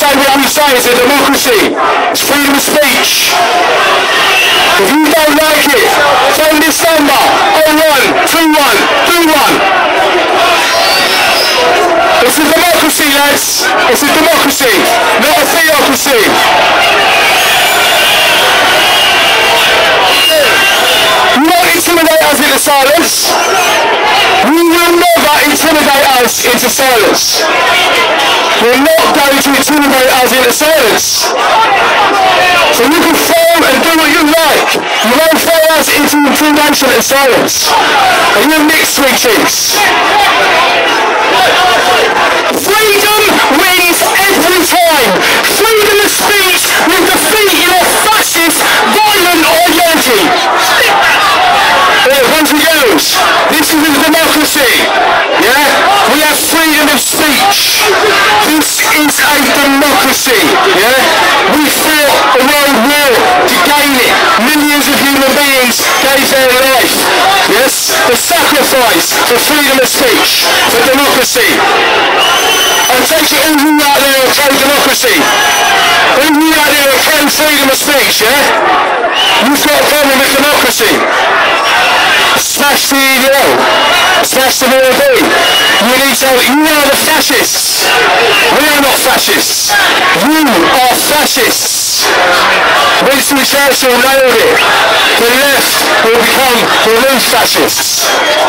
say what we say. It's a democracy. It's freedom of speech. If you don't like it, phone this number. 012121. It's a democracy, lads. It's a democracy, not a theocracy. Into silence. You're not going to intimidate us into silence. So you can phone and do what you like. You won't throw us into intimidation and silence. And you mix sweet cheeks. Freedom wins every time. Freedom of speech will defeat your fascist, violent or Yankee. Yeah, boys and girls, this is a democracy. Yeah? We have freedom of speech. This is a democracy. Yeah? We fought a world war to gain it. Millions of human beings gave their life. Yes? The sacrifice for freedom of speech, for democracy. And take it all you out there are pro-democracy. All you out there are pro-freedom of speech, yeah? You've got a problem with democracy. Smash the EDL. Smash the VOD. You need to, you are fascists. We are not fascists. You are fascists. Winston Churchill nailed it. The left will become the new fascists.